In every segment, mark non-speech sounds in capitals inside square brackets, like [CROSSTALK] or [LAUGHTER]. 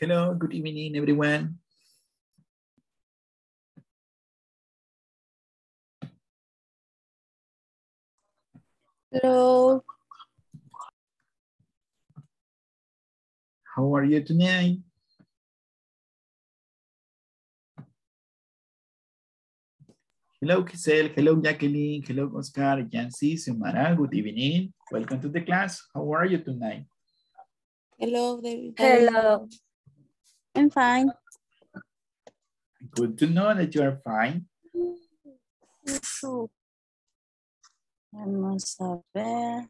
Hello, good evening, everyone. Hello. How are you tonight? Hello, Giselle. Hello, Jacqueline. Hello, Oscar, Jancy, Xiomara. Good evening. Welcome to the class. How are you tonight? Hello, David. Hello. I'm fine. Good to know that you are fine. Vamos a ver.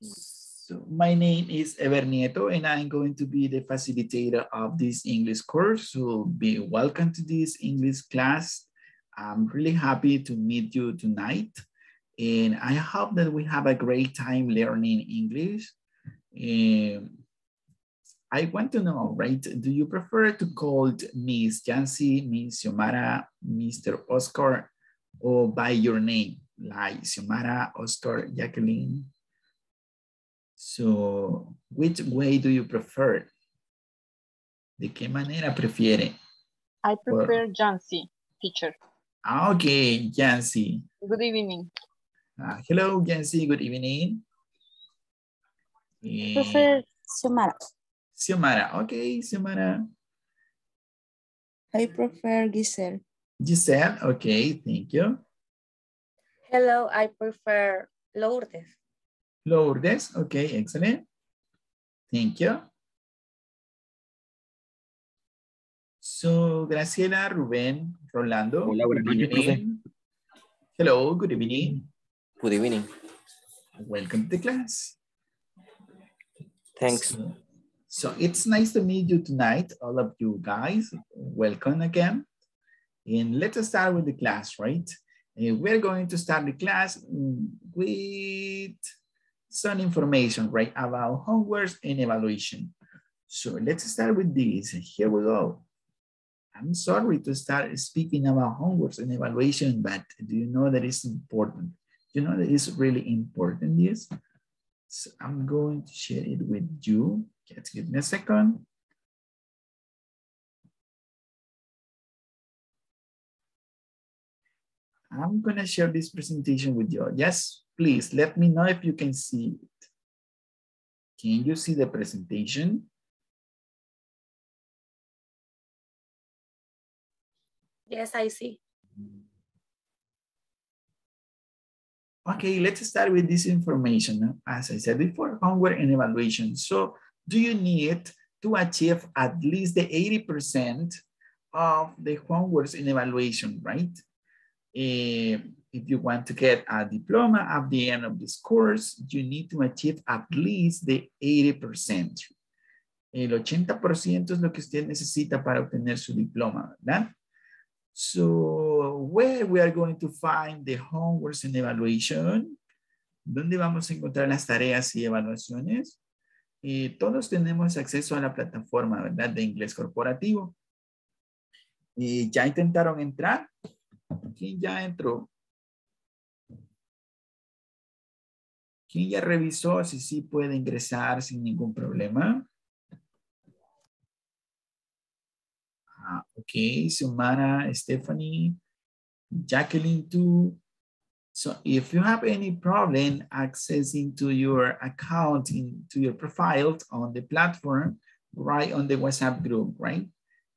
So my name is Ever Nieto and I'm going to be the facilitator of this English course. So be welcome to this English class. I'm really happy to meet you tonight. And I hope that we have a great time learning English. I want to know, right? Do you prefer to call Miss Jancy, Miss Xiomara, Mr. Oscar, or by your name, like Xiomara, Oscar, Jacqueline? So, which way do you prefer? ¿De qué manera prefiere? I prefer Jancy, teacher. Ah, Okay, Jancy. Good evening. Uh, hello, Jancy. Good evening. Eh, Prefer Xiomara. Xiomara. Okay, Xiomara. I prefer Giselle. Giselle. Okay, thank you. Hello, I prefer Lourdes. Lourdes. Okay, excellent. Thank you. So, Graciela, Rubén, Rolando. Hola, buenas good noches, profe. evening. Hello, good evening. Good evening. Welcome to the class. Thanks. So, so it's nice to meet you tonight, all of you guys. Welcome again. And let us start with the class, right? And we're going to start the class with some information, right, about homework and evaluation. So let's start with this. Here we go. I'm sorry to start speaking about homework and evaluation, but do you know that it's important? Do You know that it's really important, yes? So I'm going to share it with you. Just give me a second. I'm gonna share this presentation with you. Yes, please let me know if you can see it. Can you see the presentation? Yes, I see. Okay, let's start with this information. As I said before, homework and evaluation. So do you need to achieve at least the 80% of the homeworks in evaluation, right? Eh, if you want to get a diploma at the end of this course, you need to achieve at least the 80%. El 80% es lo que usted necesita para obtener su diploma, ¿verdad? So, where we are going to find the homeworks and evaluation? ¿Dónde vamos a encontrar las tareas y evaluaciones? Eh, todos tenemos acceso a la plataforma, ¿verdad? De inglés corporativo. Eh, ¿Ya intentaron entrar? ¿Quién ya entró? ¿Quién ya revisó si sí puede ingresar sin ningún problema? Ah, okay, Sumana, Stephanie, Jacqueline too. So if you have any problem accessing to your account, into your profile on the platform, right on the WhatsApp group, right?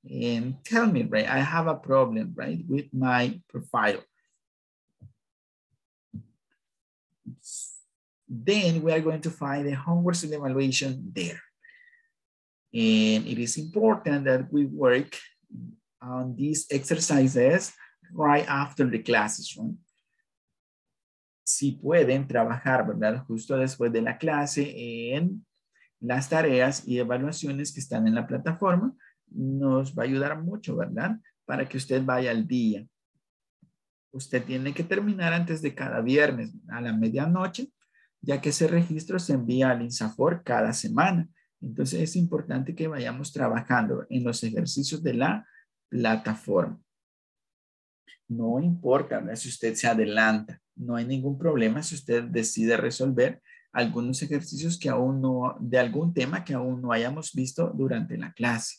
And tell me, right, I have a problem, right, with my profile. Then we are going to find the homework and evaluation there. And it is important that we work on these exercises right after the classes, right? Si pueden trabajar, ¿verdad? Justo después de la clase en las tareas y evaluaciones que están en la plataforma, nos va a ayudar mucho, ¿verdad? Para que usted vaya al día. Usted tiene que terminar antes de cada viernes a la medianoche, ya que ese registro se envía al INSAFOR cada semana. Entonces es importante que vayamos trabajando en los ejercicios de la plataforma. No importa ¿verdad? si usted se adelanta, no hay ningún problema si usted decide resolver algunos ejercicios que aún no, de algún tema que aún no hayamos visto durante la clase.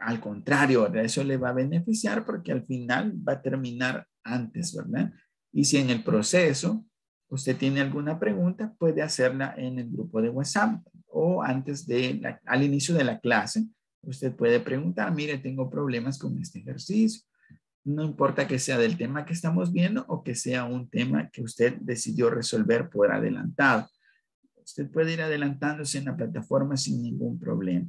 Al contrario, eso le va a beneficiar porque al final va a terminar antes, ¿verdad? Y si en el proceso usted tiene alguna pregunta, puede hacerla en el grupo de WhatsApp o antes de, al inicio de la clase, usted puede preguntar, mire, tengo problemas con este ejercicio. No importa que sea del tema que estamos viendo o que sea un tema que usted decidió resolver por adelantado. Usted puede ir adelantándose en la plataforma sin ningún problema.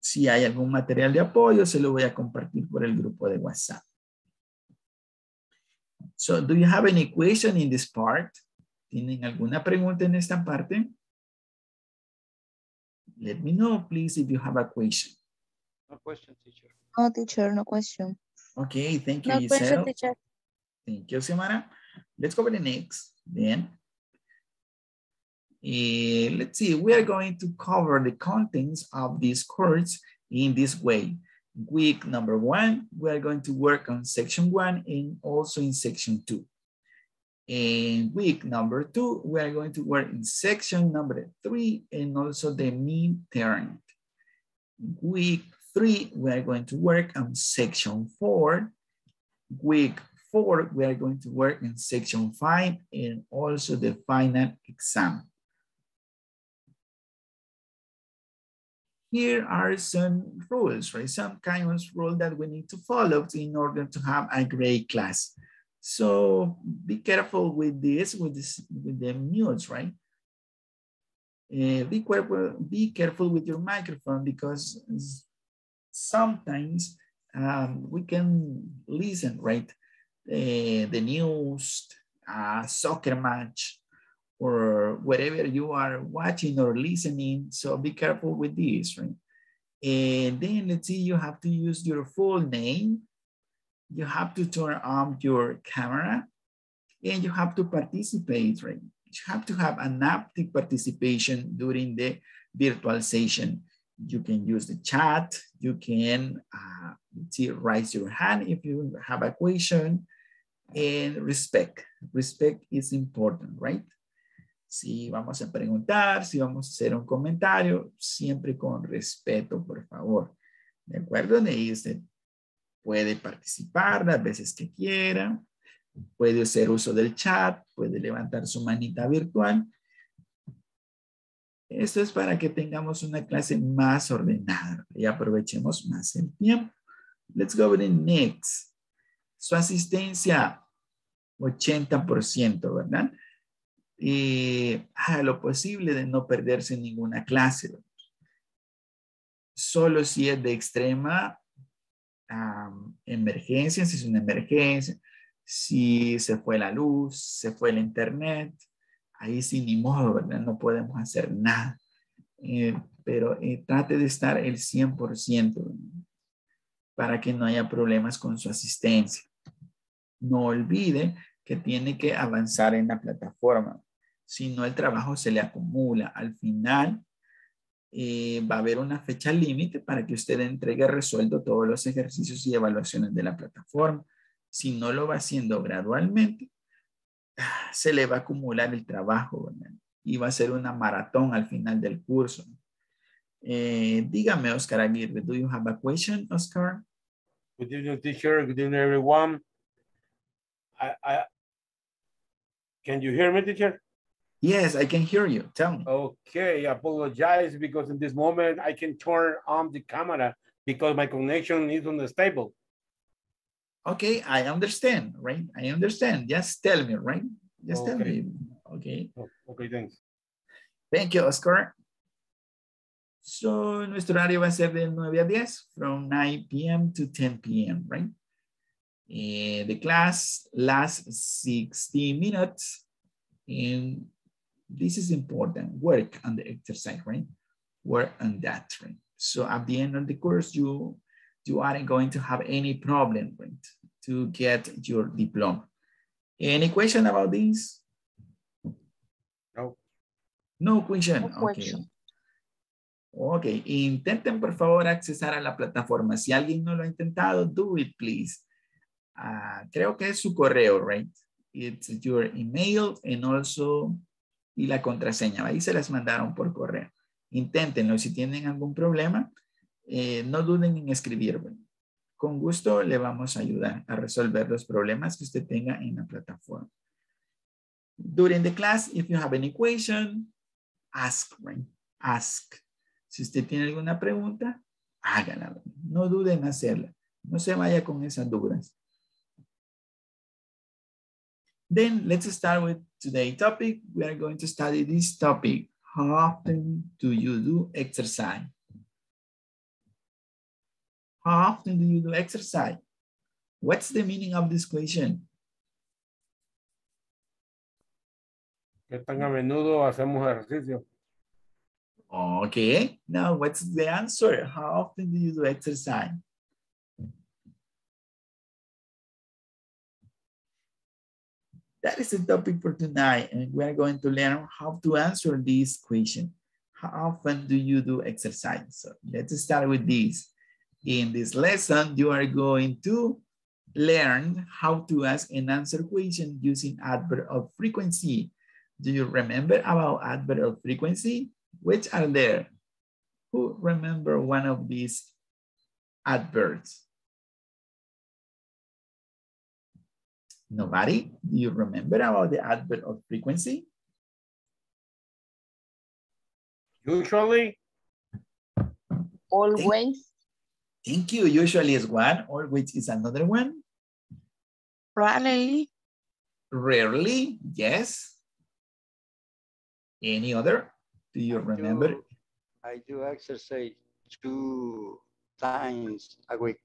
Si hay algún material de apoyo, se lo voy a compartir por el grupo de WhatsApp. So, do you have any question in this part? ¿Tienen alguna pregunta en esta parte? Let me know, please, if you have a question. No question, teacher. No, teacher, no question. Okay, thank you, No question, teacher. Thank you, Xiomara. Let's go to the next, then. Eh, let's see, we are going to cover the contents of this course in this way. Week number one, we are going to work on section one and also in section two. In week number two, we are going to work in section number three and also the midterm. Week three, we are going to work on section four. Week four, we are going to work in section five and also the final exam. Here are some rules, right? Some kind of rule that we need to follow in order to have a great class. So be careful with this, with this, with the mutes, right? Uh, be careful, be careful with your microphone because sometimes um, we can listen, right? The news, uh, soccer match, or whatever you are watching or listening. So be careful with this, right? And then let's see, you have to use your full name. You have to turn on your camera and you have to participate, right? You have to have an active participation during the virtual session. You can use the chat. You can uh, see, raise your hand if you have a question and respect. Respect is important, right? Si vamos a preguntar, si vamos a hacer un comentario, siempre con respeto, por favor. ¿De acuerdo? De usted puede participar las veces que quiera, puede hacer uso del chat, puede levantar su manita virtual. Esto es para que tengamos una clase más ordenada y aprovechemos más el tiempo. Let's go with the next. Su asistencia, 80%, ¿verdad? y haga lo posible de no perderse ninguna clase. Solo si es de extrema emergencia, si es una emergencia, si se fue la luz, se fue el internet, ahí sí ni modo, ¿verdad? No podemos hacer nada. Eh, pero eh, trate de estar el 100% para que no haya problemas con su asistencia. No olvide que tiene que avanzar en la plataforma si no el trabajo se le acumula. Al final eh, va a haber una fecha límite para que usted entregue resuelto todos los ejercicios y evaluaciones de la plataforma. Si no lo va haciendo gradualmente, se le va a acumular el trabajo ¿verdad? y va a ser una maratón al final del curso. Eh, dígame, Oscar Aguirre, do you have a question, Oscar? Good evening, teacher. Good evening, everyone. I, I, can you hear me, teacher? Yes, I can hear you. Tell me. Okay, I apologize because in this moment I can turn on the camera because my connection is unstable. Okay, I understand, right? I understand. Just tell me, right? Just tell me. Okay. Oh, Okay, thanks. Thank you, Oscar. So, nuestro horario va a ser de 9 a 10, from 9 p.m. to 10 p.m., right? Eh, the class lasts 60 minutes, and this is important. Work on the exercise, right? Work on that, right? So at the end of the course, you you aren't going to have any problem, right? To get your diploma. Any question about this? No. No question. No okay. Ok, intenten por favor accesar a la plataforma. Si alguien no lo ha intentado, do it please. Ah, creo que es su correo, right? It's your email and also y la contraseña. Ahí se las mandaron por correo. Inténtenlo. Si tienen algún problema, eh, no duden en escribirme. Con gusto le vamos a ayudar a resolver los problemas que usted tenga en la plataforma. During the class, if you have any question, ask? Ask. Si usted tiene alguna pregunta, hágala. No duden en hacerla. No se vaya con esas dudas. Then let's start with today's topic. We are going to study this topic. How often do you do exercise? How often do you do exercise? What's the meaning of this question? ¿Qué tan a menudo hacemos ejercicio? Okay, now what's the answer? How often do you do exercise? That is the topic for tonight, and we're going to learn how to answer this question. How often do you do exercise? So let's start with this. In this lesson, you are going to learn how to ask and answer questions using adverb of frequency. Do you remember about adverb of frequency? Which are there? Who remember one of these adverbs? Nobody? Do you remember about the adverb of frequency? Usually, Always, Thank you. Usually is one, or which is another one? Rarely, Rarely, yes. Any other? Do you remember? do- I do exercise two times a week.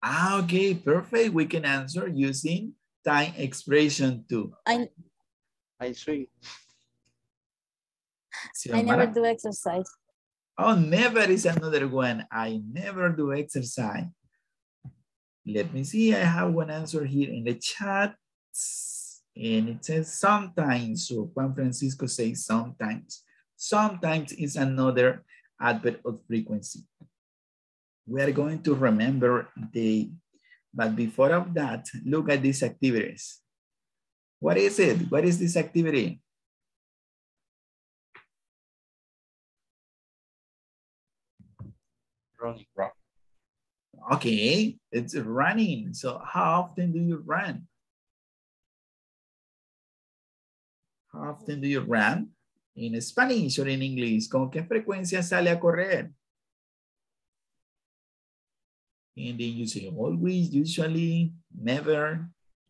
Ah, okay, perfect. We can answer using time expression too. I, I swim. I never do exercise. Oh, never is another one. I never do exercise. Let me see. I have one answer here in the chat. And it says sometimes. So Juan Francisco says sometimes. Sometimes is another adverb of frequency. We are going to remember the, but before of that, look at these activities. What is it? What is this activity? Running. Okay, it's running. So how often do you run? How often do you run? In Spanish or in English, ¿con qué frecuencia sale a correr? And then you say always, usually, never.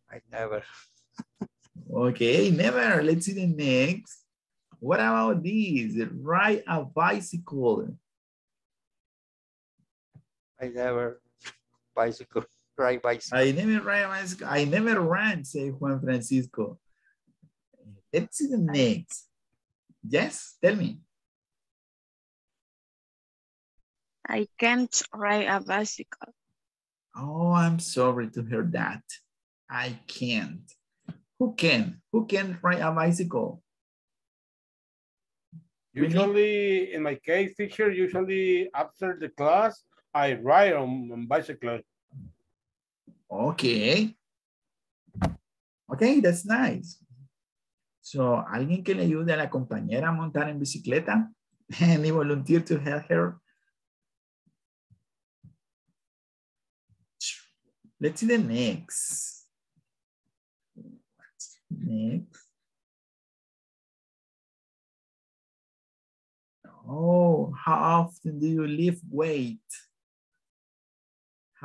I never. Okay, never. Let's see the next. What about this? Ride a bicycle. I never bicycle, [LAUGHS] ride bicycle. I never ride a bicycle. I never ran, say Juan Francisco. Let's see the next. Yes, tell me. I can't ride a bicycle. Oh, I'm sorry to hear that. I can't. Who can? Who can ride a bicycle? Usually in my case, teacher, usually after the class, I ride on, on bicycle. Okay. Okay, that's nice. So, alguien que le ayude a la compañera a montar en bicicleta? [LAUGHS] Any volunteer to help her? Let's see the next. Next. Oh, how often do you lift weight?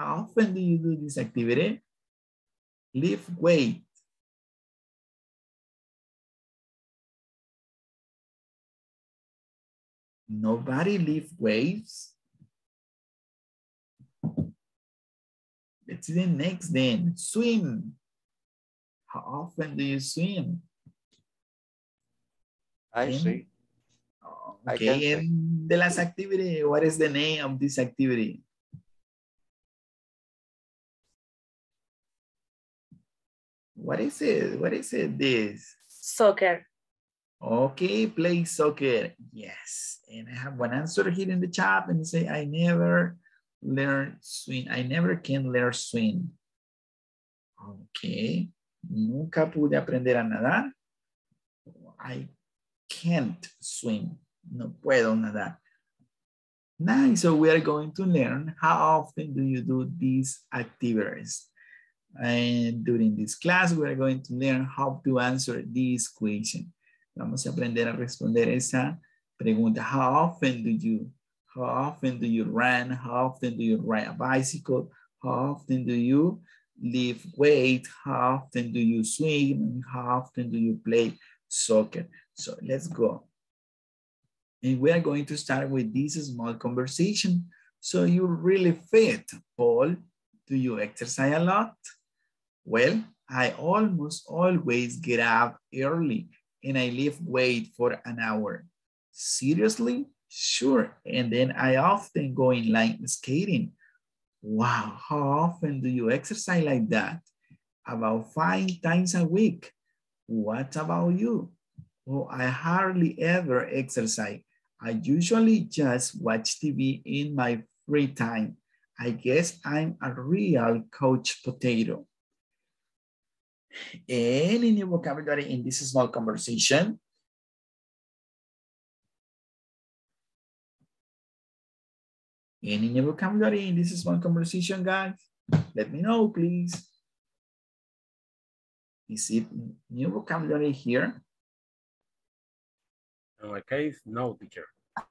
How often do you do this activity? Lift weight. Nobody lift weights. Let's see the next then. Swim. How often do you swim? I Then- see. Okay, and the last activity, what is the name of this activity? What is it? What is it? This. Soccer. Okay, play soccer. Yes. And I have one answer here in the chat and say, I never learn swim. I never can learn swim. Okay. Nunca pude aprender a nadar. I can't swim. No puedo nadar. Nice. So we are going to learn how often do you do these activities. And during this class, we are going to learn how to answer this question. Vamos a aprender a responder esa pregunta. How often do you, how often do you run? How often do you ride a bicycle? How often do you lift weight? How often do you swim? How often do you play soccer? So let's go. And we are going to start with this small conversation. So you're really fit, Paul. Do you exercise a lot? Well, I almost always get up early and I leave weight for an hour. Seriously? Sure. And then I often go in line skating. Wow, how often do you exercise like that? About five times a week. What about you? Oh, I hardly ever exercise. I usually just watch TV in my free time. I guess I'm a real couch potato. Any new vocabulary in this small conversation? Any new vocabulary in this small conversation, guys? Let me know, please. Is it new vocabulary here? In my case, no, teacher.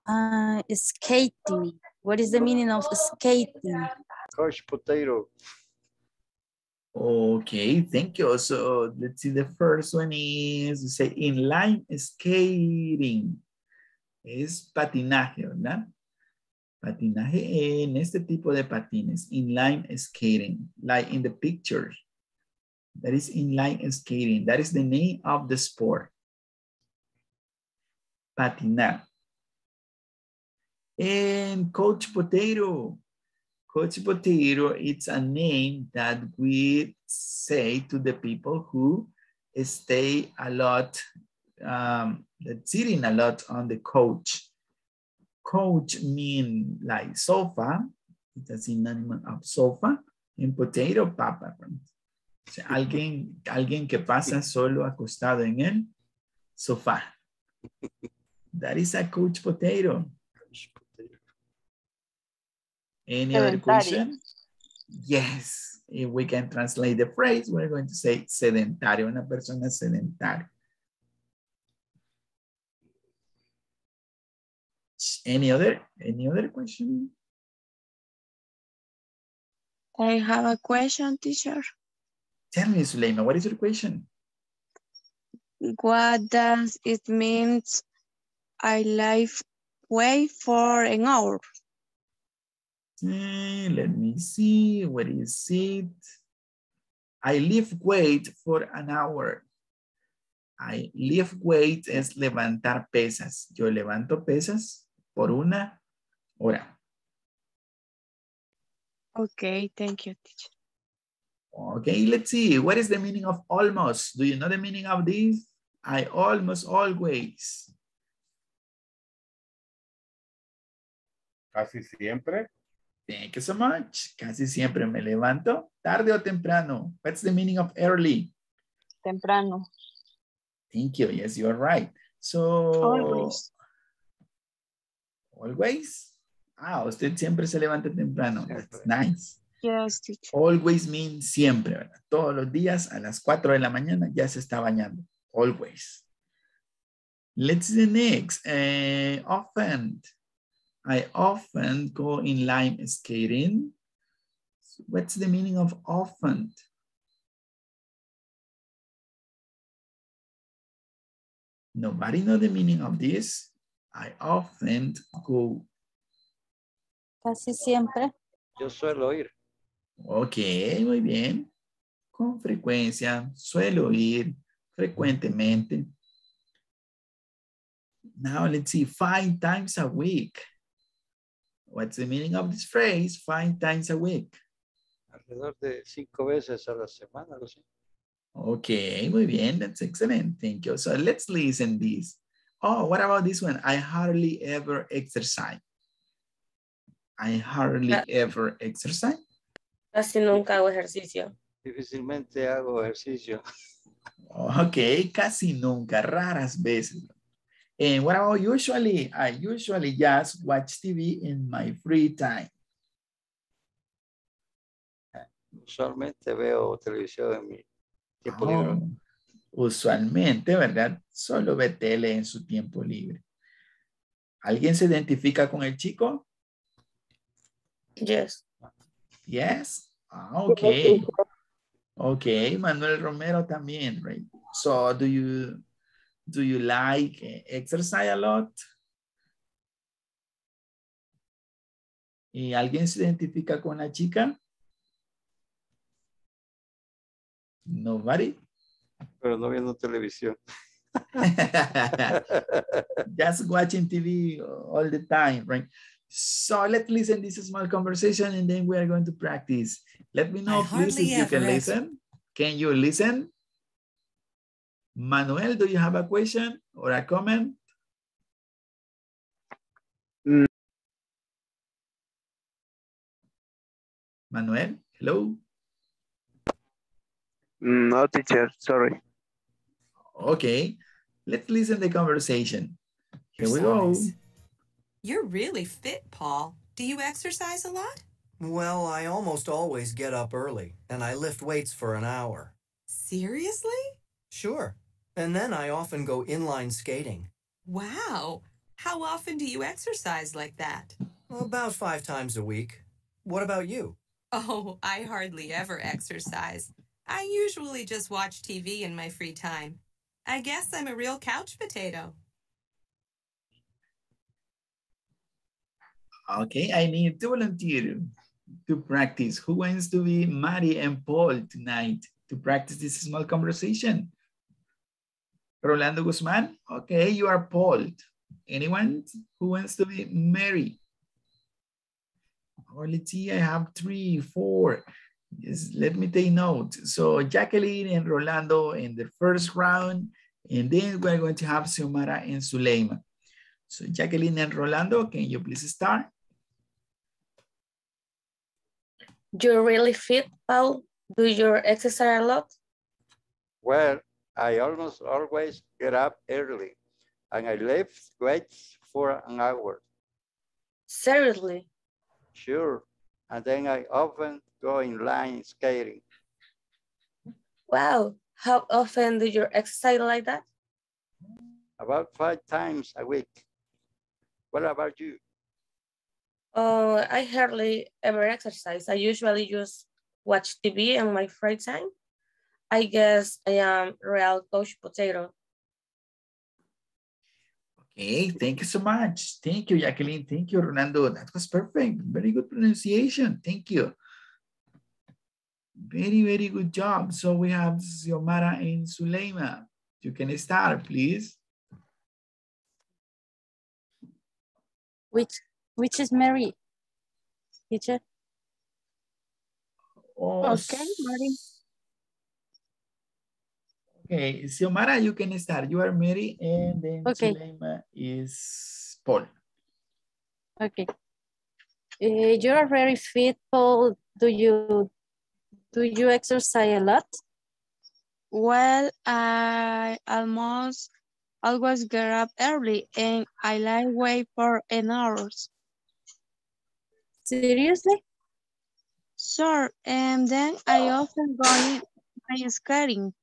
Uh, skating. What is the meaning of skating? Couch potato. Okay, thank you. So let's see, the first one is, you say, inline skating. Es patinaje, ¿verdad? Patinaje en este tipo de patines, inline skating, like in the picture. That is inline skating. That is the name of the sport. Patinar. And Coach Potato. Coach Potato, it's a name that we say to the people who stay a lot, um, sitting a lot on the couch. Couch mean like sofa, it's a synonym of sofa, and potato, papa. O sea, alguien, alguien que pasa solo acostado en el sofá. That is a. Couch potato. Any other question? Yes, if we can translate the phrase, we're going to say sedentario, una persona sedentaria. Any other, any other question? I have a question, teacher. Tell me, Suleima, what is your question? What does it mean I live way for an hour? Let me see, where is it? I lift weight for an hour. I lift weight es levantar pesas. Yo levanto pesas por una hora. Okay, thank you, teacher. Okay, let's see. What is the meaning of almost? Do you know the meaning of this? I almost always. Casi siempre. Thank you so much. Casi siempre me levanto, tarde o temprano. What's the meaning of early? Temprano. Thank you. Yes, you're right. So. Always. Always. Ah, usted siempre se levanta temprano. That's nice. Yes, teacher. Always means siempre, ¿verdad? Todos los días a las 4 de la mañana ya se está bañando. Always. Let's see the next. Eh, often. I often go in line skating. What's the meaning of often? Nobody know the meaning of this? I often go. Casi siempre. Yo suelo ir. Ok, muy bien. Con frecuencia, suelo ir frecuentemente. Now let's see, five times a week. What's the meaning of this phrase? Five times a week. Alrededor de cinco veces a la semana, algo así. Okay, muy bien. That's excellent. Thank you. So let's listen this. Oh, what about this one? I hardly ever exercise. I hardly Ah. ever exercise. Casi nunca hago ejercicio. Difícilmente hago ejercicio. Ok, casi nunca, raras veces. And what about usually? I usually just watch TV in my free time. Usualmente veo televisión en mi tiempo libre. Oh, usualmente, ¿verdad? Solo ve tele en su tiempo libre. ¿Alguien se identifica con el chico? Yes. Yes. Ah, okay. Okay, Manuel Romero también, right? So, do you do you like eh, exercise a lot? ¿Y alguien se identifica con la chica? Nobody. Pero no viendo televisión. [LAUGHS] Just watching TV all the time, right? So let's listen this small conversation and then we are going to practice. Let me know, I please, if you can listen. Can you listen? Manuel, do you have a question or a comment? Mm. Manuel, hello? Mm, no, teacher, sorry. Okay, let's listen the conversation. Here we go. You're really fit, Paul. Do you exercise a lot? Well, I almost always get up early and I lift weights for an hour. Seriously? Sure. And then I often go inline skating. Wow. How often do you exercise like that? About five times a week. What about you? Oh, I hardly ever exercise. I usually just watch TV in my free time. I guess I'm a real couch potato. Okay, I need to volunteer to practice. Who wants to be Mari and Paul tonight to practice this small conversation? Rolando Guzman, okay, you are Paul. Anyone who wants to be Mary? Oh, let's see, I have three, four. Yes, let me take note. So Jacqueline and Rolando in the first round, and then we're going to have Xiomara and Suleima. So Jacqueline and Rolando, can you please start? You're really fit, Paul. Do you exercise a lot? Well, I almost always get up early and I lift weights for an hour. Seriously? Sure. And then I often go in line skating. Wow. How often do you exercise like that? About five times a week. What about you? Oh, I hardly ever exercise. I usually just watch TV in my free time. I guess I am real couch potato. Okay, thank you so much. Thank you, Jacqueline. Thank you, Rolando. That was perfect. Very good pronunciation. Thank you. Very, very good job. So we have Xiomara and Suleima. You can start, please. Which which is Mary? Teacher? Oh, Okay, Mari. Okay, Xiomara, you can start. You are Mary, and then Okay. Suleima is Paul. Okay. Uh, you are very fit, Paul. Do you do you exercise a lot? Well, I almost always get up early and I lie awake for an hours. Seriously? Sure, and then I often go in my skating.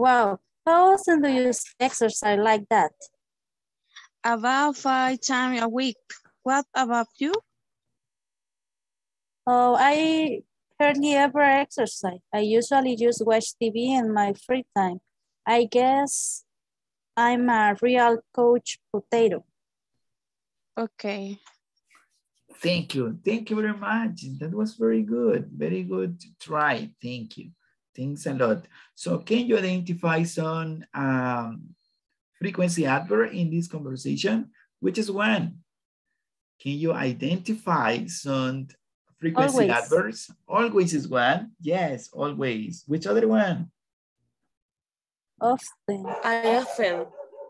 Wow. How often do you exercise like that? About five times a week. What about you? Oh, I hardly ever exercise. I usually just watch TV in my free time. I guess I'm a real couch potato. Okay. Thank you. Thank you very much. That was very good. Very good try. Thank you. Thanks a lot. So can you identify some um, frequency adverb in this conversation? Which is one? Can you identify some frequency Always. adverbs? Always is one. Yes, always. Which other one? Often. I often.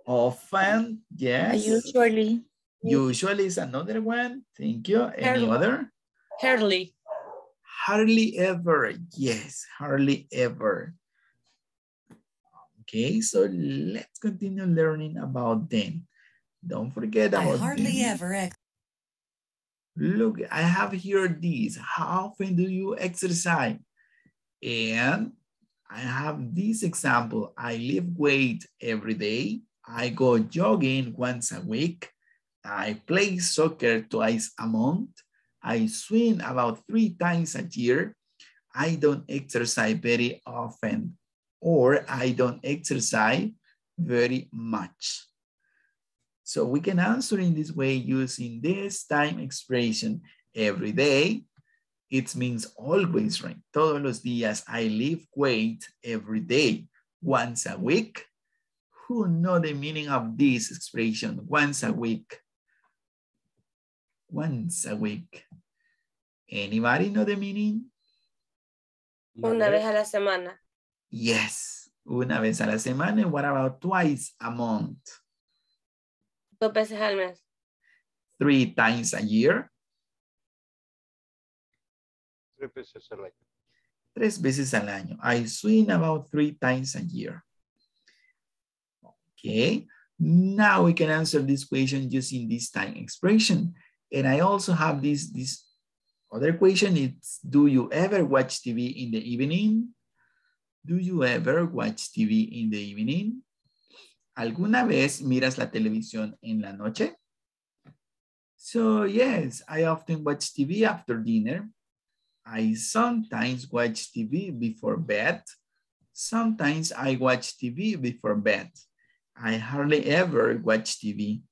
Often. Yes. Usually. Usually is another one. Thank you. Any Hardly. other? Hardly. Hardly ever. Yes, hardly ever. Okay, so let's continue learning about them. Don't forget about I hardly them. ever Look, I have here these. How often do you exercise? And I have this example. I lift weight every day. I go jogging once a week. I play soccer twice a month. I swim about three times a year. I don't exercise very often or I don't exercise very much. So we can answer in this way using this time expression every day. It means always, right? Todos los días. I lift weight every day. Once a week. Who know the meaning of this expression? Once a week. Once a week. Anybody know the meaning? Una vez a la semana. Yes, una vez a la semana. What about twice a month? Dos veces al mes. Three times a year. Tres veces al año. Tres veces al año. I swim about three times a year. Okay, now we can answer this question using this time expression. And I also have this, this other question. It's, do you ever watch TV in the evening? Do you ever watch TV in the evening? ¿Alguna vez miras la televisión en la noche? So yes, I often watch TV after dinner. I sometimes watch TV before bed. Sometimes I watch TV before bed. I hardly ever watch TV.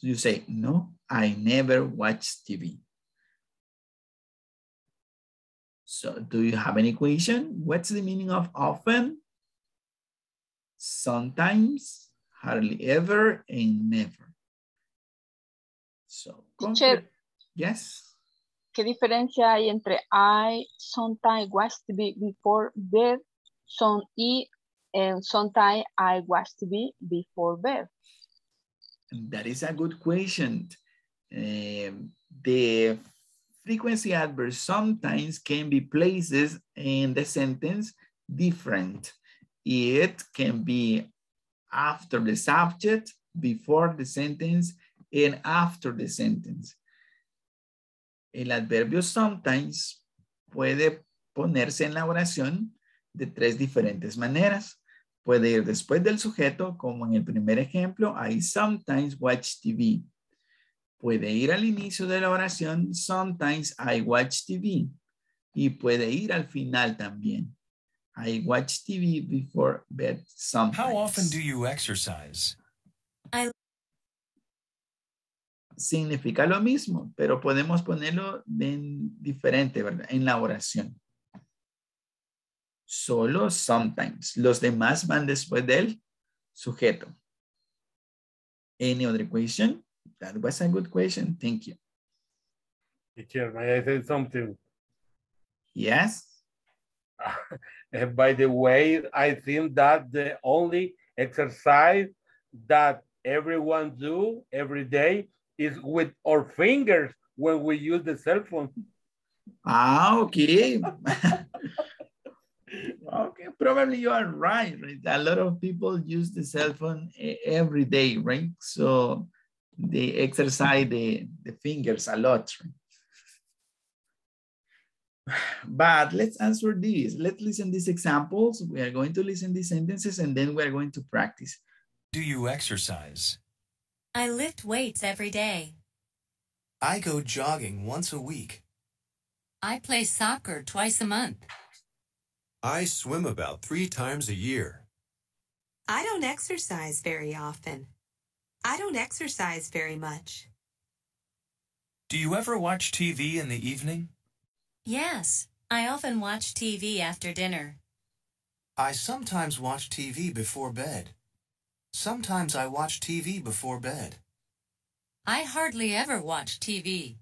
You say, no, I never watch TV. So do you have any question? What's the meaning of often? Sometimes, hardly ever, and never. So, Teacher, yes. ¿qué diferencia hay entre I sometimes watch TV before bed, some e, and sometimes I watch TV before bed? That is a good question. Um, the frequency adverb sometimes can be places in the sentence different. It can be after the subject, before the sentence, and after the sentence. El adverbio sometimes puede ponerse en la oración de tres diferentes maneras. Puede ir después del sujeto, como en el primer ejemplo, I sometimes watch TV. Puede ir al inicio de la oración, sometimes I watch TV. Y puede ir al final también. I watch TV before bed sometimes. How often do you exercise? Significa lo mismo, pero podemos ponerlo en diferente, ¿verdad? En la oración. Solo sometimes. Los demás van después del sujeto. Any other question? That was a good question. Thank you. Teacher, may I say something? Yes. [LAUGHS] By the way, I think that the only exercise that everyone do every day is with our fingers when we use the cell phone. Ah, okay. [LAUGHS] okay, probably you are right, right. A lot of people use the cell phone every day, right? So they exercise the, the fingers a lot. Right? But let's answer these. Let's listen these examples. We are going to listen these sentences and then we are going to practice. Do you exercise? I lift weights every day. I go jogging once a week. I play soccer twice a month. I swim about three times a year. I don't exercise very often. I don't exercise very much. Do you ever watch TV in the evening? Yes, I often watch TV after dinner. I sometimes watch TV before bed. Sometimes I watch TV before bed. I hardly ever watch TV.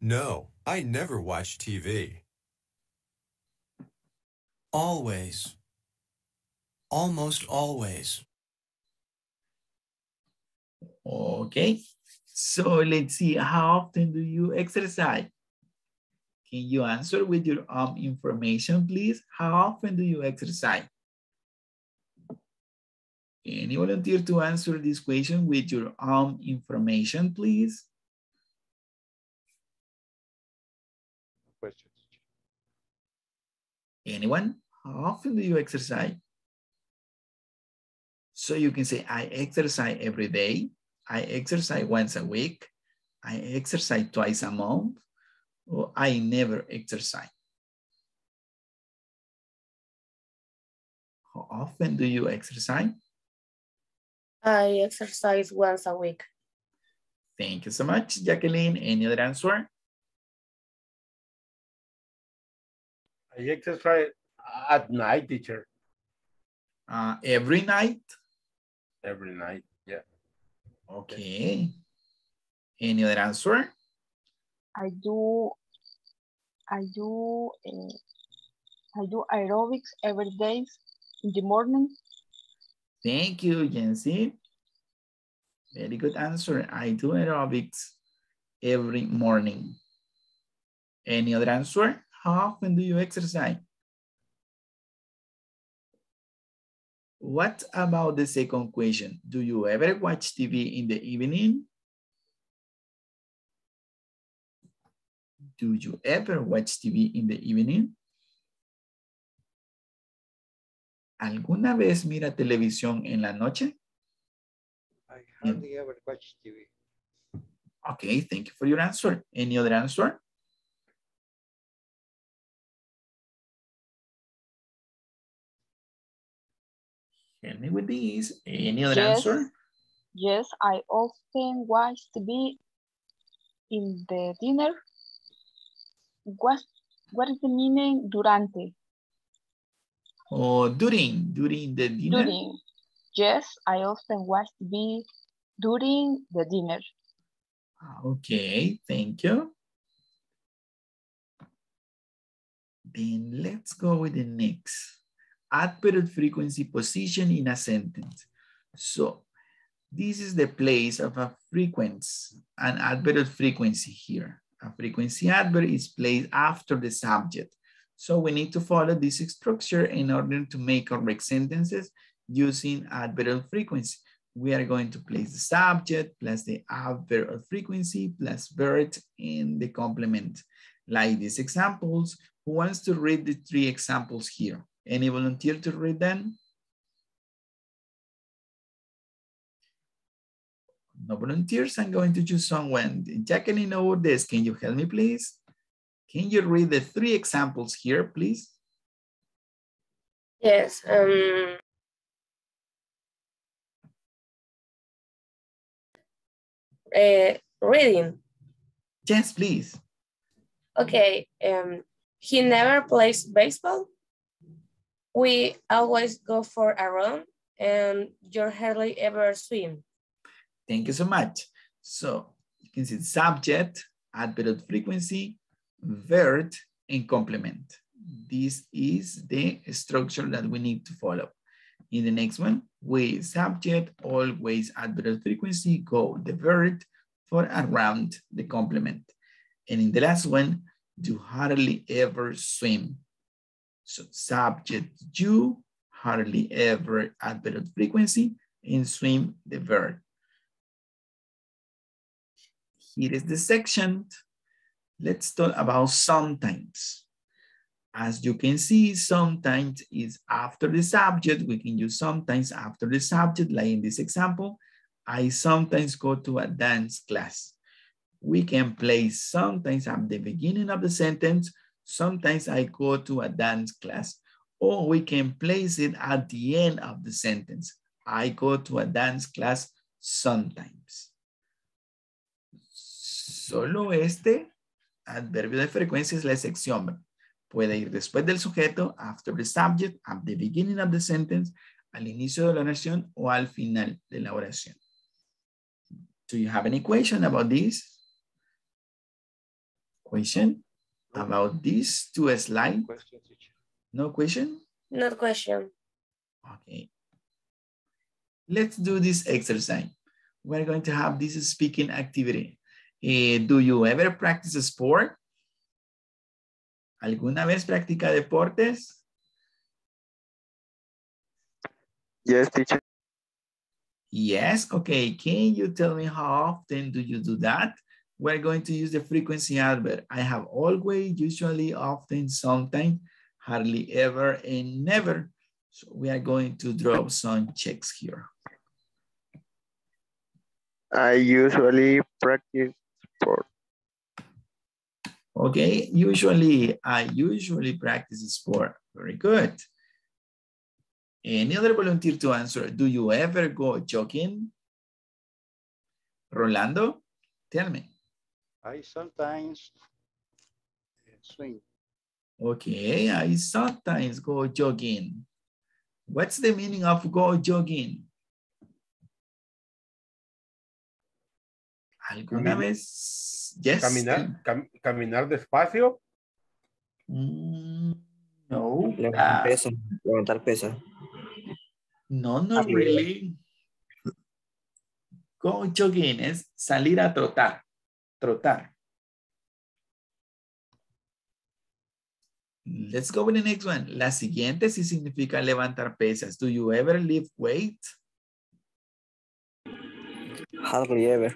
No, I never watch TV. Always. Almost always. Okay. So let's see. How often do you exercise? Can you answer with your own information, please? How often do you exercise? Any volunteer to answer this question with your own information, please? Questions. Anyone? How often do you exercise? So you can say, I exercise every day. I exercise once a week. I exercise twice a month. Or I never exercise. How often do you exercise? I exercise once a week. Thank you so much, Jacqueline. Any other answer? I exercise at night, teacher. Uh, every night? Every night, yeah. Okay. Any other answer? I do, I do, uh, I do aerobics every day in the morning. Thank you, Jancy. Very good answer. I do aerobics every morning. Any other answer? How often do you exercise? What about the second question? Do you ever watch TV in the evening? Do you ever watch TV in the evening? ¿Alguna vez mira televisión en la noche? I hardly ever watch TV. Okay, thank you for your answer. Any other answer? Help me with this. Any other Yes. answer? Yes, I often watch TV in the dinner. What, what is the meaning durante? Or during, during the dinner? During. Yes, I often watch TV during the dinner. Ah, okay, thank you. Then let's go with the next. Adverb frequency position in a sentence. So this is the place of a frequency, an adverb frequency here. A frequency adverb is placed after the subject. So we need to follow this structure in order to make correct sentences using adverb frequency. We are going to place the subject plus the adverb frequency plus verb in the complement. Like these examples, who wants to read the three examples here? Any volunteer to read them? No volunteers, I'm going to choose someone. Jacqueline over this, can you help me please? Can you read the three examples here, please? Yes. Um, uh, reading. Yes, please. Okay. Um, he never plays baseball. We always go for a run and you hardly ever swim. Thank you so much. So you can see subject, adverb frequency, verb, and complement. This is the structure that we need to follow. In the next one, we subject, always adverb frequency, go the verb for around the complement. And in the last one, you hardly ever swim. So subject, you, hardly ever adverb frequency, and swim the verb. Here is the section. Let's talk about sometimes. As you can see, sometimes is after the subject. We can use sometimes after the subject, like in this example. I sometimes go to a dance class. We can place sometimes at the beginning of the sentence. Sometimes I go to a dance class. Or we can place it at the end of the sentence. I go to a dance class sometimes. Solo este adverbio de frecuencia es la excepción. Puede ir después del sujeto, after the subject, at the beginning of the sentence, al inicio de la oración o al final de la oración. Do you have any question about this? Question about these two slides? No question? Not question. Okay. Let's do this exercise. We're going to have this speaking activity. Eh, do you ever practice a sport? ¿Alguna vez practica deportes? Yes, teacher. Yes, okay. Can you tell me how often do you do that? We're going to use the frequency adverb. I have always, usually, often, sometimes, hardly ever, and never. So we are going to drop some checks here. I usually practice sport. Okay, usually, I usually practice sport. Very good. Any other volunteer to answer? Do you ever go jogging? Rolando, tell me. I sometimes swim. Okay, I sometimes go jogging. What's the meaning of go jogging? ¿Alguna Caminar. vez? Yes. Caminar, cam- caminar despacio. Mm, no. Levantar ah, pesa. Levantar pesa. no, Arriba. really. Go jogging es salir a trotar. Trotar. Let's go with the next one. La siguiente sí significa levantar pesas. Do you ever lift weight? Hardly ever.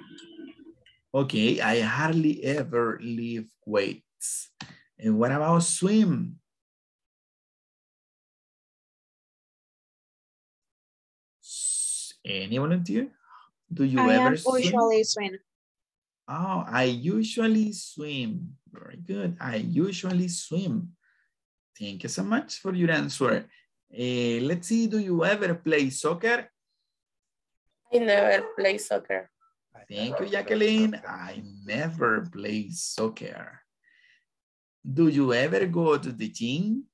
Okay, I hardly ever lift weights. And what about swim? Any volunteer? Do you I ever am swim? usually swim. Oh, I usually swim. Very good. I usually swim. Thank you so much for your answer. Eh, let's see, do you ever play soccer? I never play soccer. Thank you, Jacqueline. I never play soccer. Do you ever go to the gym?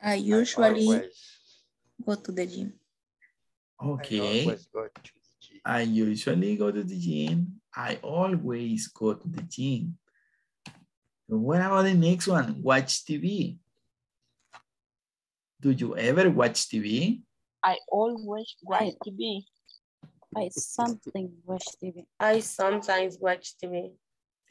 I usually Always, go to the gym. Okay. always go to the gym. I usually go to the gym. I always go to the gym. What about the next one? Watch TV. Do you ever watch TV? I always watch TV. I something watch TV. I sometimes watch TV.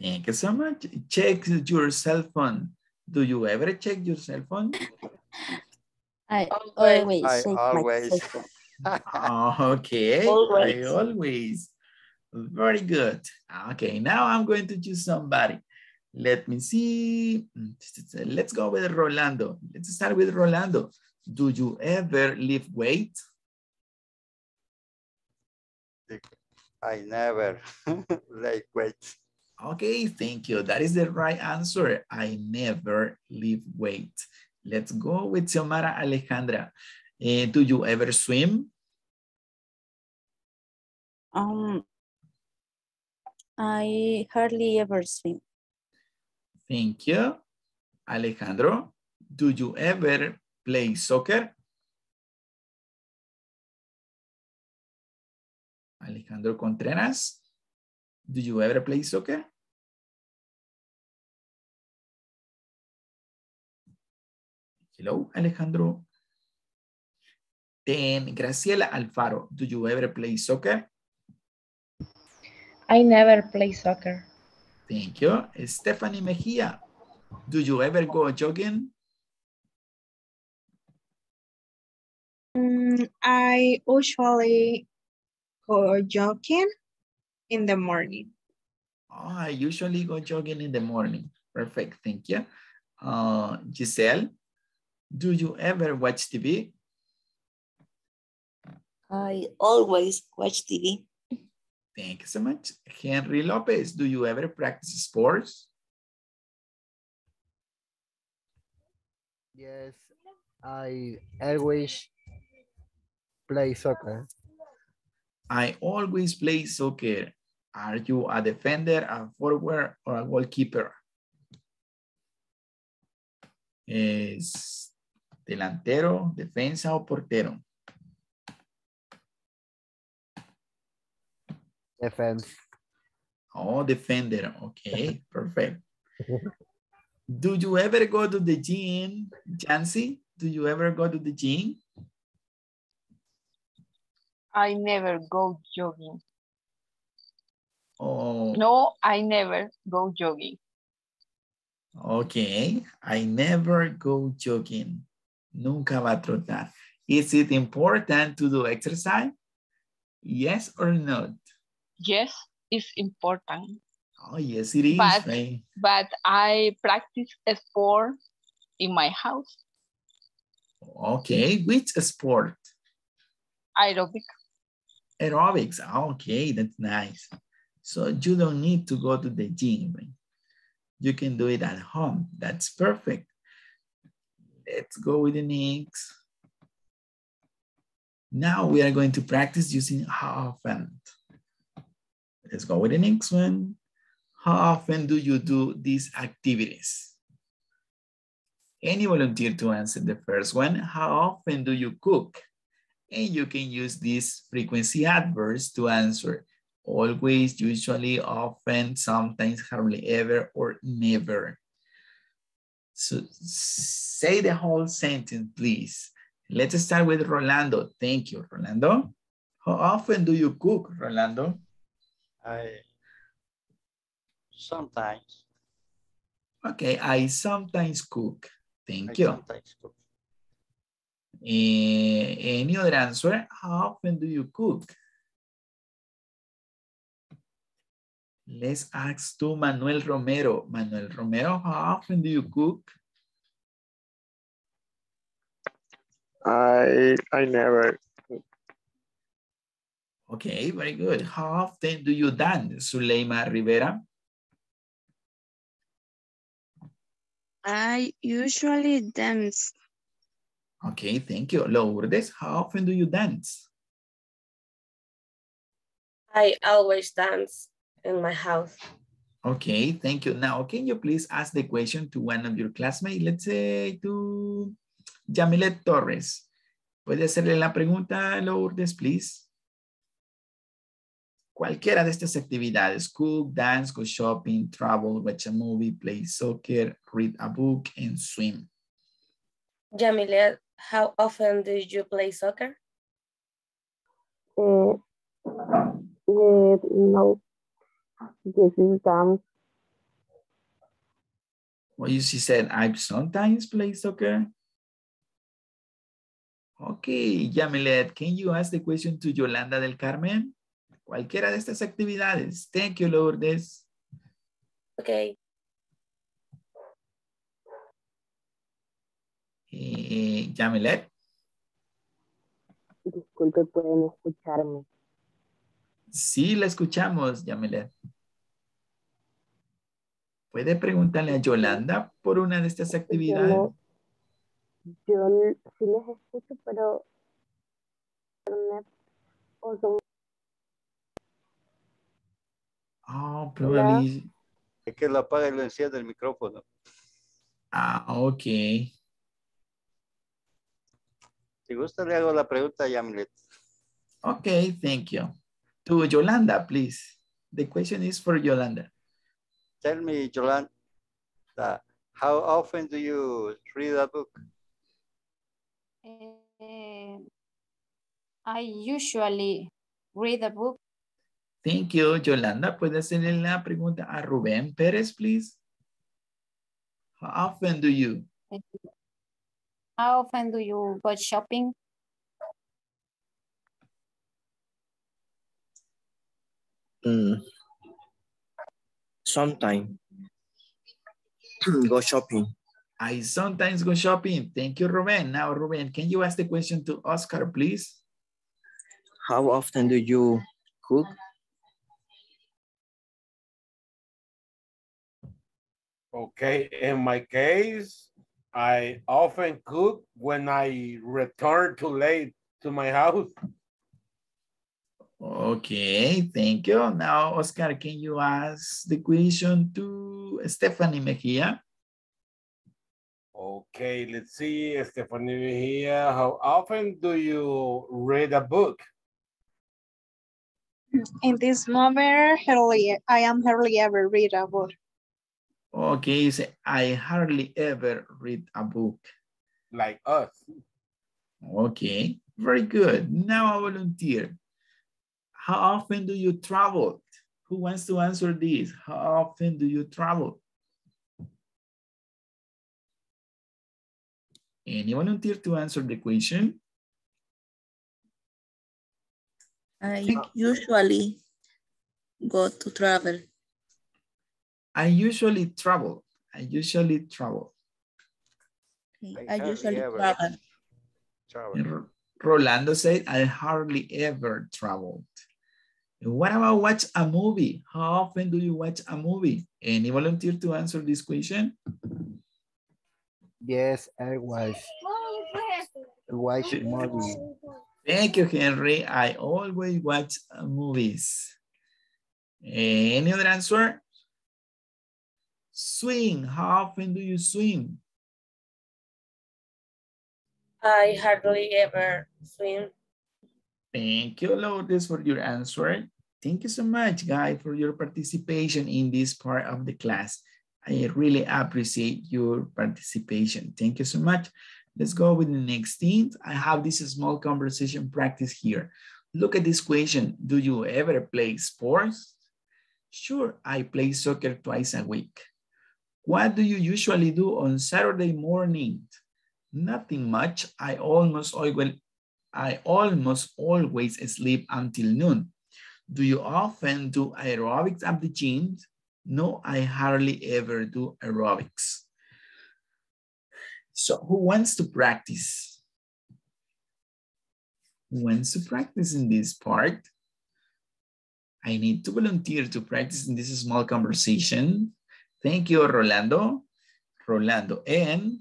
Thank you so much. Check your cell phone. Do you ever check your cell phone? [LAUGHS] I Always. always I check my cell phone. Oh, [LAUGHS] okay. Always. I always. Very good. Okay, now I'm going to choose somebody. Let me see. Mm, let's go with Rolando. Let's start with Rolando. Do you ever lift weight? I never [LAUGHS] like weight. Okay, thank you. That is the right answer. I never lift weight. Let's go with Xiomara Alejandra. Eh, do you ever swim? Um, I hardly ever swim. Thank you. Alejandro, do you ever play soccer? Alejandro Contreras, do you ever play soccer? Hello, Alejandro. Then Graciela Alfaro, do you ever play soccer? I never play soccer. Thank you. Stephanie Mejia, do you ever go jogging? Mm, I usually go jogging in the morning. Oh, I usually go jogging in the morning. Perfect, thank you. Uh, Giselle, do you ever watch TV? I always watch TV. Thank you so much. Henry Lopez, do you ever practice sports? Yes, I always play soccer. I always play soccer. Are you a defender, a forward, or a goalkeeper? Es delantero, defensa o portero. Defense. Oh, defender. Okay, [LAUGHS] perfect. Do you ever go to the gym, Jancy? Do you ever go to the gym? I never go jogging. Oh, No, I never go jogging. okay. I never go jogging. Nunca va a trotar. Is it important to do exercise? Yes or not? Yes, it's important. Oh, yes, it is, But- right? But I practice a sport in my house. Okay, which sport? Aerobic. Aerobics. Ah, okay, that's nice. So you don't need to go to the gym. right? You can do it at home. That's perfect. Let's go with the next. Now we are going to practice using how often. Let's go with the next one. How often do you do these activities? Any volunteer to answer the first one? How often do you cook? And you can use these frequency adverbs to answer always, usually, often, sometimes, hardly ever, or never. So say the whole sentence, please. Let's start with Rolando. Thank you, Rolando. How often do you cook, Rolando? I sometimes. Okay, I sometimes cook. Thank I you. sometimes cook. Eh, any other answer? How often do you cook? Let's ask to Manuel Romero. Manuel Romero, how often do you cook? I I never Okay, very good. How often do you dance, Zuleima Rivera? I usually dance. Okay, thank you. Lourdes, how often do you dance? I always dance in my house. Okay, thank you. Now, can you please ask the question to one of your classmates? Let's say to Yamilet Torres. ¿Puede hacerle la pregunta, Lourdes, please? Cualquiera de estas actividades, cook, dance, go shopping, travel, watch a movie, play soccer, read a book, and swim. Yamilet, how often do you play soccer? Uh, uh, no, this is dance. Well, you she said, I sometimes play soccer. Okay, Yamilet, can you ask the question to Yolanda del Carmen? Cualquiera de estas actividades. Thank you, Lourdes. Okay. Eh, Yamilet, Disculpe, pueden escucharme. sí la escuchamos, Yamilet. ¿Puede preguntarle a Yolanda por una de estas actividades? Yo l- sí les escucho, pero internet o son Oh, probably. Es que lo apaga y lo enciende el micrófono. Ah, ok. Si gusta, le hago la pregunta a Yamilet. Okay, thank you. To Yolanda, please. The question is for Yolanda. Tell me, Yolanda, how often do you read a book? Eh, I usually read a book. Thank you, Yolanda. ¿Puede hacerle la pregunta a Rubén Pérez, please? How often do you? How often do you go shopping? Mm. Sometime. [CLEARS THROAT] Go shopping. I sometimes go shopping. Thank you, Ruben. Now, Ruben, can you ask the question to Oscar, please? How often do you cook? Okay, in my case, I often cook when I return too late to my house. Okay, thank you. Now, Oscar, can you ask the question to Stephanie Mejia? Okay, let's see, Stephanie here. How often do you read a book? In this moment, hardly, I am hardly ever read a book. Okay, you say, I hardly ever read a book. Like us. Okay, very good. Now a volunteer. How often do you travel? Who wants to answer this? How often do you travel? Any volunteer to answer the question? I usually go to travel. I usually travel. I usually travel. I usually travel. travel. Rolando said, I hardly ever traveled. What about watch a movie? How often do you watch a movie? Any volunteer to answer this question? Yes, I watch. I watch movie. Thank you, Henry. I always watch movies. Any other answer? Swim. How often do you swim? I hardly ever swim. Thank you, Lourdes, for your answer. Thank you so much, guys, for your participation in this part of the class. I really appreciate your participation. Thank you so much. Let's go with the next thing. I have this small conversation practice here. Look at this question. Do you ever play sports? Sure, I play soccer twice a week. What do you usually do on Saturday morning? Nothing much. I almost always, I almost always sleep until noon. Do you often do aerobics at the gym? No, I hardly ever do aerobics. So who wants to practice? Who wants to practice in this part? I need to volunteer to practice in this small conversation. Thank you, Rolando. Rolando and,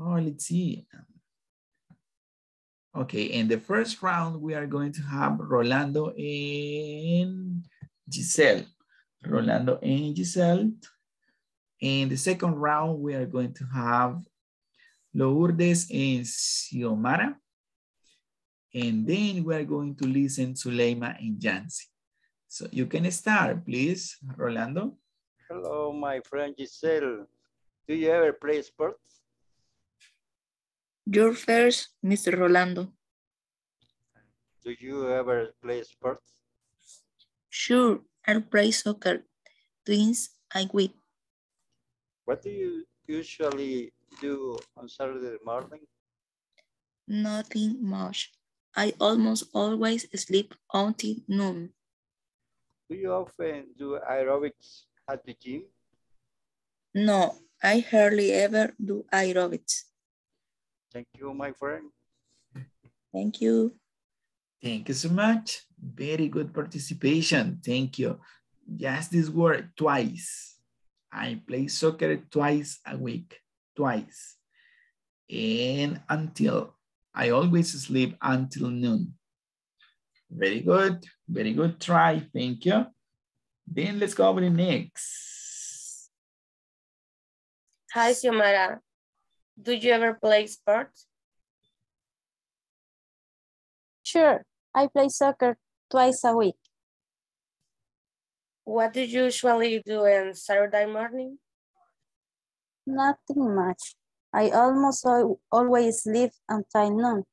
oh, let's see. Okay, in the first round, we are going to have Rolando and Giselle. Rolando and Giselle. In the second round, we are going to have Lourdes and Xiomara. And then we are going to listen to Leima and Jancy. So you can start, please, Rolando. Hello, my friend Giselle. Do you ever play sports? Your first, Mr. Rolando. Do you ever play sports? Sure, I'll play soccer. Twins, I quit. What do you usually do on Saturday morning? Nothing much. I almost always sleep until noon. Do you often do aerobics at the gym? No, I hardly ever do aerobics. Thank you, my friend. Thank you. Thank you so much. Very good participation. Thank you. Just this word, twice. I play soccer twice a week, twice. And until, I always sleep until noon. Very good, very good try, thank you. Then let's go over the next. Hi, Xiomara. Do you ever play sports? Sure, I play soccer twice a week. What do you usually do on Saturday morning? Nothing much. I almost always sleep until noon.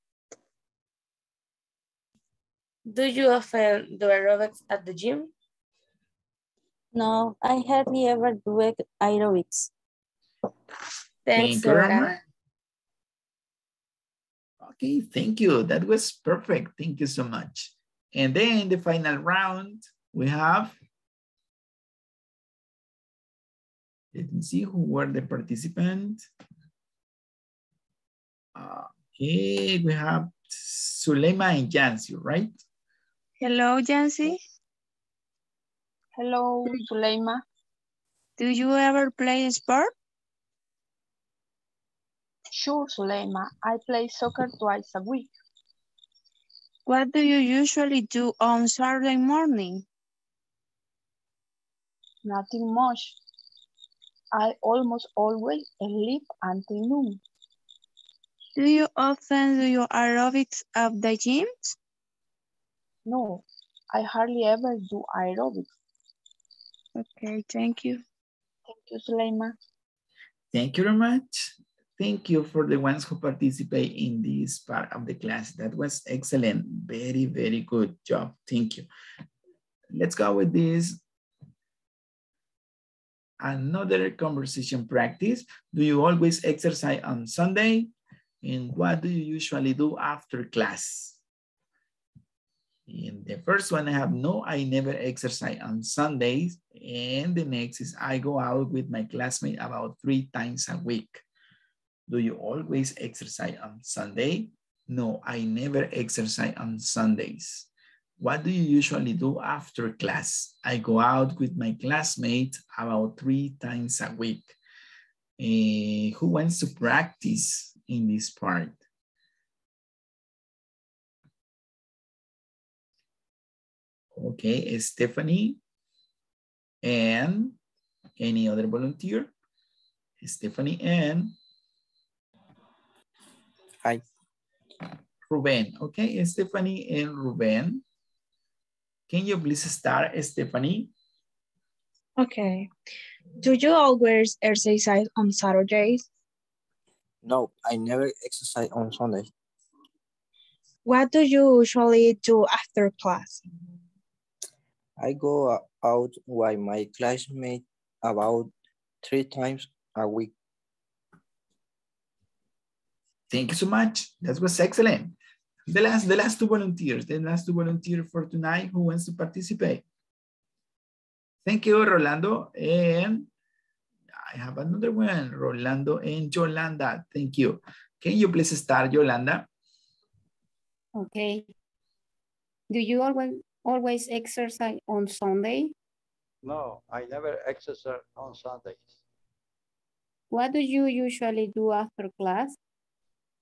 Do you often do aerobics at the gym? No, I hardly ever do aer- aerobics. Thanks, Thank you, Xiomara. Rama. Okay, thank you. That was perfect. Thank you so much. And then the final round, we have, let me see who were the participants. Okay, we have Suleima and Jancy, right? Hello, Jancy. Hello, Suleima. Do you ever play sport? Sure, Suleima. I play soccer twice a week. What do you usually do on Saturday morning? Nothing much. I almost always sleep until noon. Do you often do your aerobics at the gym? No, I hardly ever do aerobics. Okay, thank you. Thank you, Suleima. Thank you very much. Thank you for the ones who participate in this part of the class. That was excellent. Very, very good job. Thank you. Let's go with this. Another conversation practice. Do you always exercise on Sunday? And what do you usually do after class? In the first one, I have no, I never exercise on Sundays. And the next is I go out with my classmate about three times a week. Do you always exercise on Sunday? No, I never exercise on Sundays. What do you usually do after class? I go out with my classmate about three times a week. Uh, who wants to practice in this part? Okay, Stephanie. And any other volunteer? Stephanie and Hi. Ruben. Okay, Stephanie and Ruben. Can you please start, Stephanie? Okay. Do you always exercise on Saturdays? No, I never exercise on Sunday. What do you usually do after class? I go out with my classmates about three times a week. Thank you so much. That was excellent. The last, the last two volunteers, the last two volunteers for tonight who wants to participate. Thank you, Rolando. And I have another one, Rolando and Yolanda. Thank you. Can you please start, Yolanda? Okay. Do you always always exercise on Sunday? No, I never exercise on Sundays. What do you usually do after class?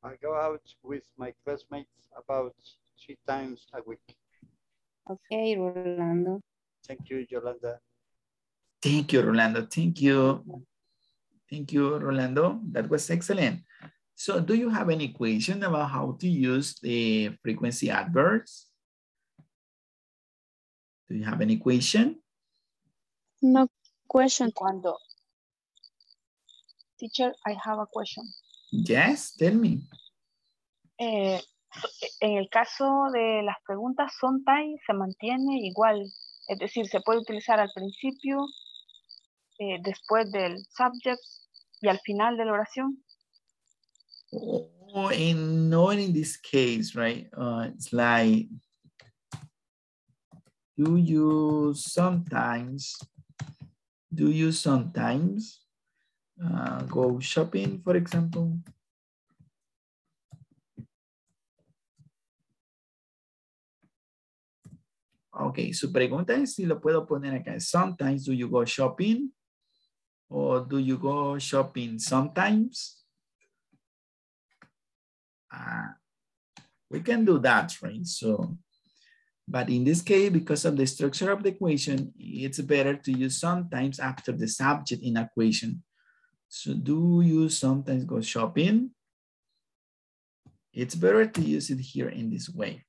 I go out with my classmates about three times a week. Okay, Rolando. Thank you, Yolanda. Thank you, Rolando. Thank you. Thank you, Rolando. That was excellent. So do you have any question about how to use the frequency adverbs? Do you have any question? No question. Cuando, teacher, I have a question. Yes, tell me. Eh, en el caso de las preguntas, son time se mantiene igual. Es decir, se puede utilizar al principio, eh, después del subject y al final de la oración. Oh, and not in this case, right? Uh, it's like, do you sometimes, do you sometimes uh, go shopping, for example? Ok, su pregunta es si lo puedo poner acá. Sometimes do you go shopping? Or do you go shopping sometimes? Uh, we can do that, right? So, but in this case, because of the structure of the equation, it's better to use sometimes after the subject in equation. So do you sometimes go shopping? It's better to use it here in this way.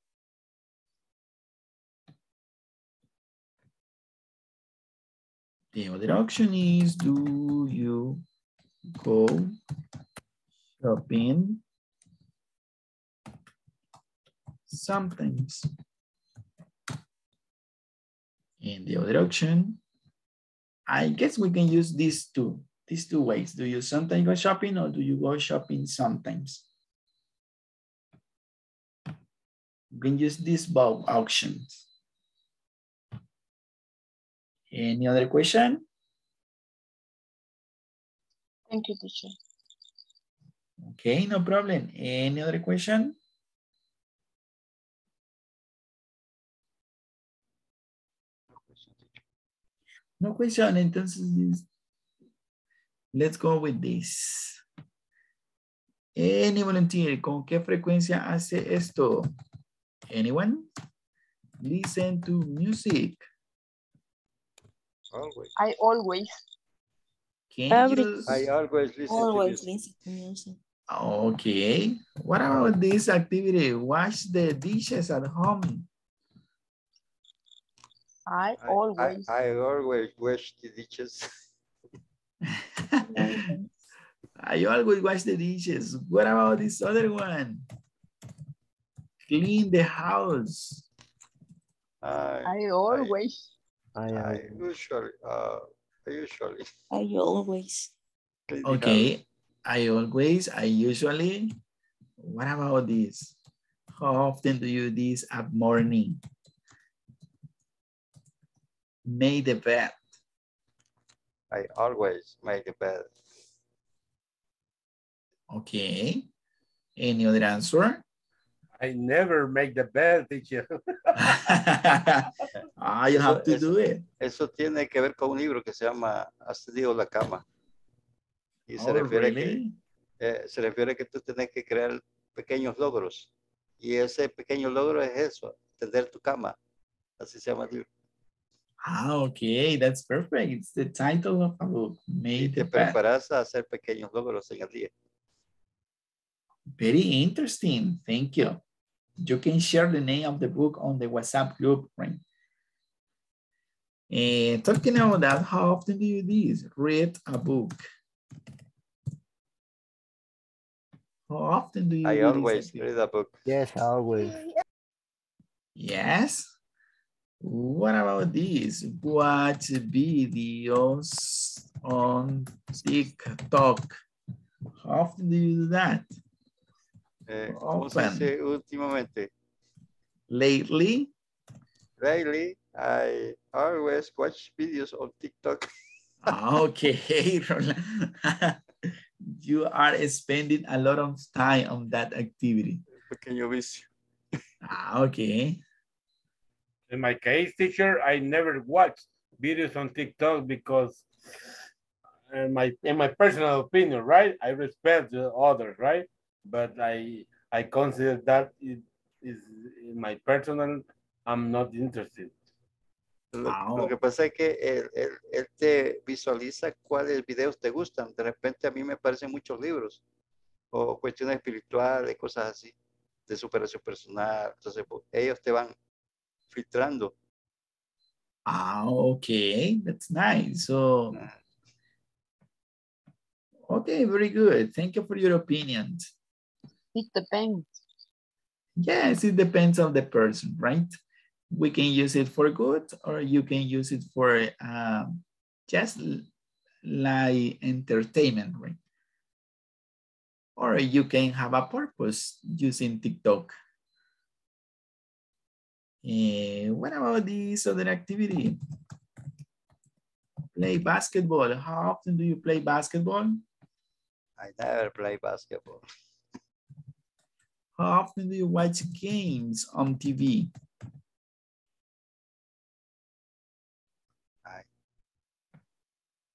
The other option is, do you go shopping sometimes? And the other option, I guess we can use these two, these two ways. Do you sometimes go shopping or do you go shopping sometimes? You can use these both options. Any other question? Thank you, teacher. Okay, no problem. Any other question? No question, entonces let's go with this. Any volunteer, ¿con qué frecuencia hace esto? Anyone? Listen to music. Always. I always. Can Every- you? I always listen Always to music. listen to music. Okay. What about this activity? Wash the dishes at home. I I, always. I, I always wash the dishes. [LAUGHS] I always wash the dishes. What about this other one? Clean the house. I, I always. I I usually, uh, I usually. I always. Okay. I always, I usually. What about this? How often do you do this at morning? Made the bed? I always make the bed. Okay. Any other answer? I never make the bed, teacher. [LAUGHS] [LAUGHS] ah, you have to eso, do it. Eso tiene que ver con un libro que se llama Has tendido la cama. Y se Oh, refiere really? que eh, se refiere que tú tienes que crear pequeños logros. Y ese pequeño logro es eso, tender tu cama. Así se llama el libro. Ah, okay, that's perfect. It's the title of a book, Y Made te the Bed. preparas a hacer pequeños logros en el día. Very interesting. Thank you. You can share the name of the book on the WhatsApp group, right? And talking about that, how often do you do this? Read a book. How often do you I do always activity? read a book. Yes, always. Yes. What about this? Watch videos on TikTok. How often do you do that? Eh, ¿Cómo se dice últimamente? Lately? Lately, I always watch videos on TikTok. Okay, [LAUGHS] Roland. [LAUGHS] you are spending a lot of time on that activity. Pequeño vicio. Ah, okay. In my case, teacher, I never watch videos on TikTok because in my in my personal opinion, right? I respect the others, right? But I I consider that it is in my personal, I'm not interested. Lo, Ah, lo que pasa es que él, él, él te visualiza cuáles videos te gustan. De repente a mí me parecen muchos libros o cuestiones espirituales, cosas así, de superación personal. Entonces, pues, ellos te van filtrando. Ah, okay. That's nice. So, okay, very good. Thank you for your opinion. It depends. Yes, it depends on the person, right? We can use it for good or you can use it for um, just like entertainment, right? Or you can have a purpose using TikTok. Eh, what about this other activity? Play basketball. How often do you play basketball? I never play basketball. How often do you watch games on TV?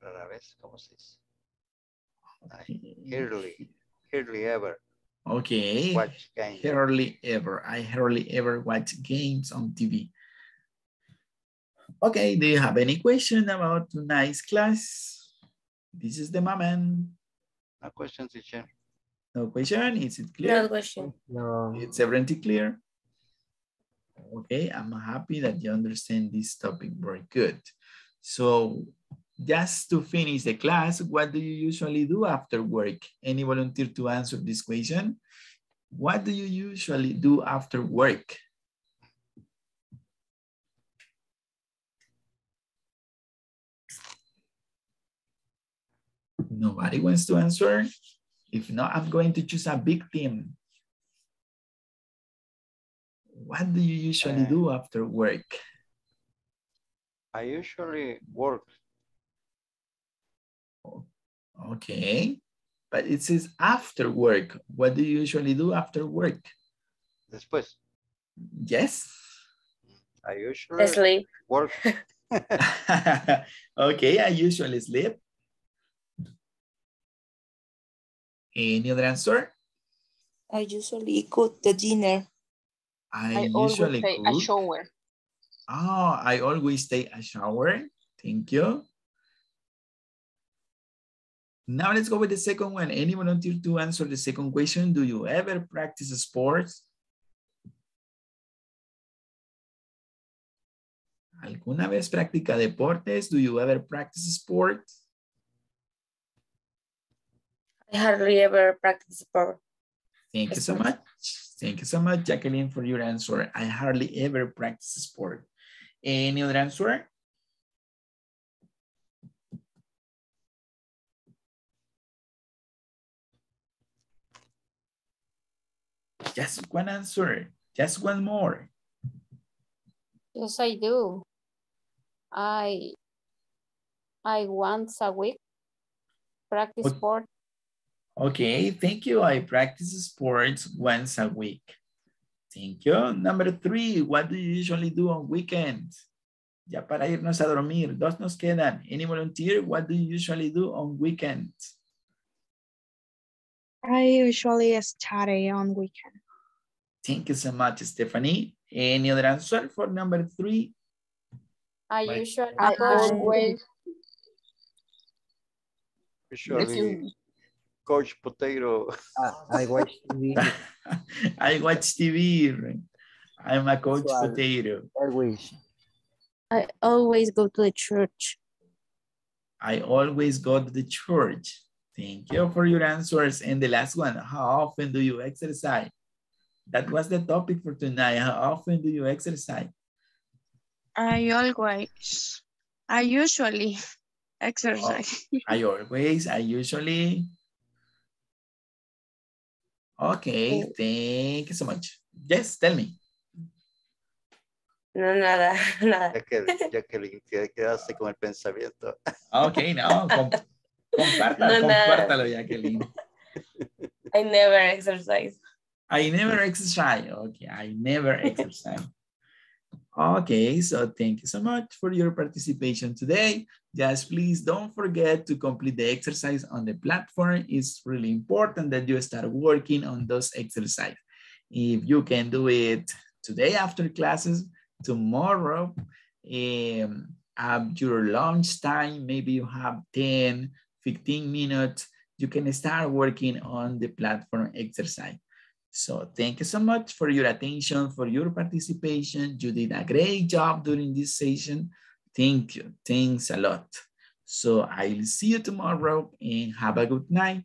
Rara vez, ¿cómo se dice? I hardly, hardly ever Okay. watch games. Hardly ever. I hardly ever watch games on TV. Okay, do you have any question about tonight's class? This is the moment. No question, teacher. No question? Is it clear? No question. No. It's everything clear? Okay, I'm happy that you understand this topic very good. So just to finish the class, what do you usually do after work? Any volunteer to answer this question? What do you usually do after work? Nobody wants to answer? If not, I'm going to choose a big team. What do you usually Uh, do after work? I usually work. Okay, but it says after work. What do you usually do after work? Después, Yes. I usually Sleep. work. [LAUGHS] [LAUGHS] okay, I usually sleep. Any other answer? I usually cook the dinner. I, I always usually take a shower. Oh, I always take a shower. Thank you. Now let's go with the second one. Any volunteer to answer the second question? Do you ever practice sports? ¿Alguna vez practica deportes? Do you ever practice sports? I hardly ever practice sport. Thank you so much. Thank you so much, Jacqueline, for your answer. I hardly ever practice sport. Any other answer? Just one answer. Just one more. Yes, I do. I I once a week practice Okay. sport. Okay, thank you. I practice sports once a week. Thank you. Number three, what do you usually do on weekends? Ya para irnos a dormir, dos nos quedan. Any volunteer, what do you usually do on weekends? I usually study on weekend. Thank you so much, Stephanie. Any other answer for number three? I Bye. usually I go always- Usually, Coach Potato. I [LAUGHS] watch TV [LAUGHS] I watch TV. I'm a coach Usual. potato. always. I always go to the church. I always go to the church. Thank you for your answers. And the last one, how often do you exercise? That was the topic for tonight. How often do you exercise? I always, I usually [LAUGHS] exercise. Oh, I always, I usually. Okay, oh. thank you so much. Yes, tell me. No, nada, [LAUGHS] nada. Ya que, ya que quedaste con el pensamiento. Okay, no, com- [LAUGHS] compártalo, No, compártalo, Jacqueline. [LAUGHS] I never exercise. I never exercise. Okay, I never [LAUGHS] exercise. Okay, so thank you so much for your participation today. Just please don't forget to complete the exercise on the platform. It's really important that you start working on those exercises. If you can do it today after classes, tomorrow, um, at your lunch time, maybe you have 10, 15 minutes, you can start working on the platform exercise. So thank you so much for your attention, for your participation. You did a great job during this session. Thank you. Thanks a lot. So I'll see you tomorrow and have a good night.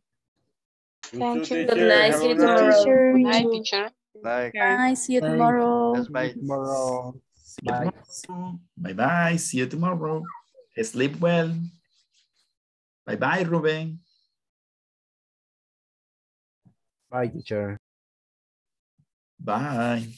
Thank you. Good night. See you tomorrow. Teacher. Good night, teacher. Like, Bye. See you Bye. tomorrow. that's. See you tomorrow. Bye-bye. See you tomorrow. Sleep well. Bye-bye, Ruben. Bye, teacher. Bye.